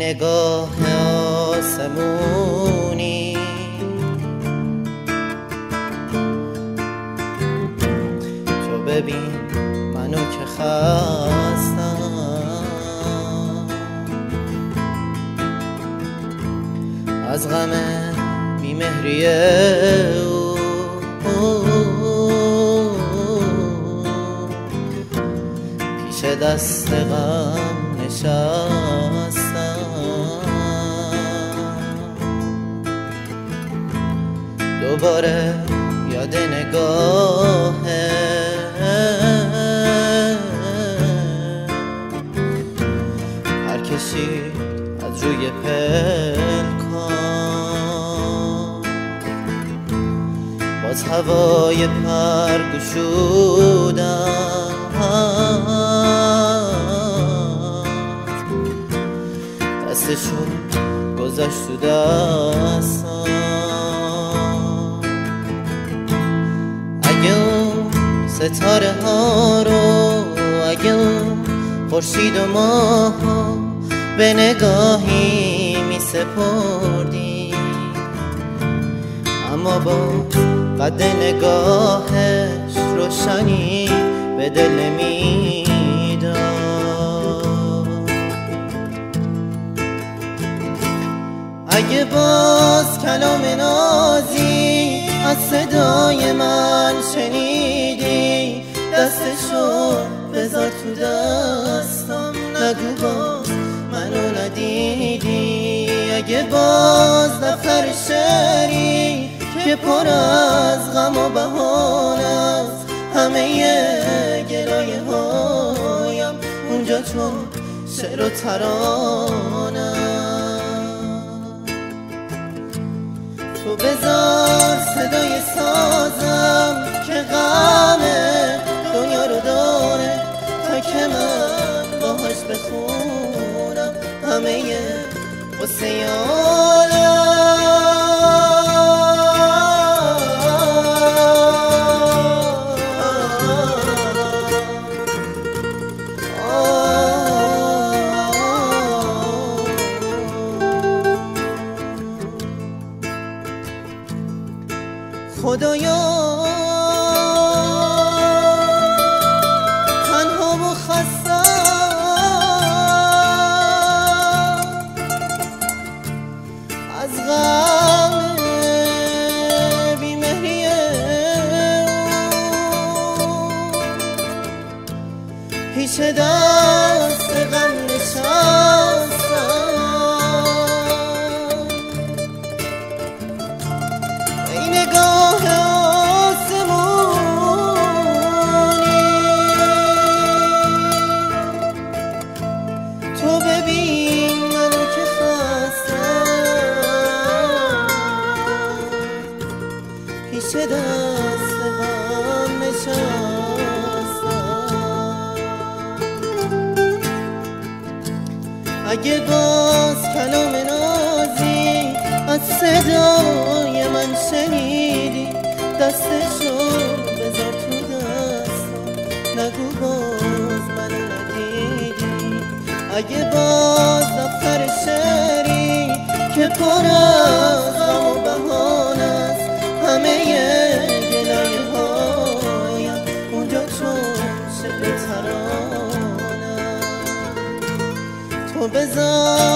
نگاه آسمونی. تو ببین منو که خستم از غم بیمهری او. پیش دست غم نشستم دوباره یاد نگاه هر کشی از روی پلکان باز هوای پر گشودم دستشو گذاشت تو دستم ستاره ها رو اگه خورشید و ماه به نگاهی می سپردی اما با قد نگاهش روشنی به دل می‌داد اگه باز کلام نازی از صدای من شنیدی؟ دستشو بذار تو دستم نگو باز منو ندیدی؟ اگه باز دفتر شعری که پر از غم و بهانه است همه گلایه هایم اونجا چون شعر و ترانه تو بذار خدایا پیش دست غم نشستم اگه باز کلام نازی از صدای من شنیدی دستشو بذار تو دستم نگو باز من ندیدی. اگه باز دفتر شعری که پر از بذار